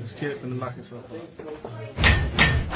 This kid finna knock himself out.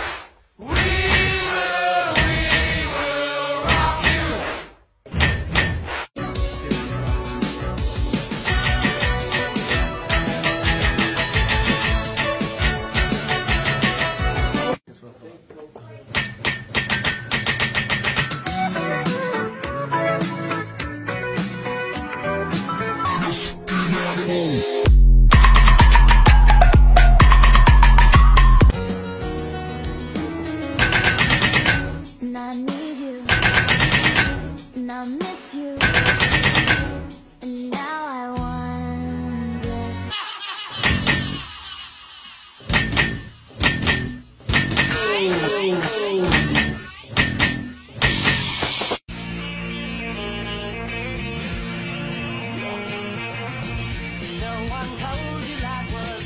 I miss you, and now I wonder. No one told you life was